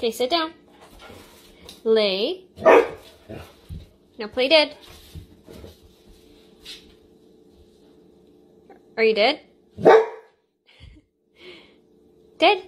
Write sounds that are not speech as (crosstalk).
Okay, sit down. Lay. Now play dead. Are you dead? (laughs) dead?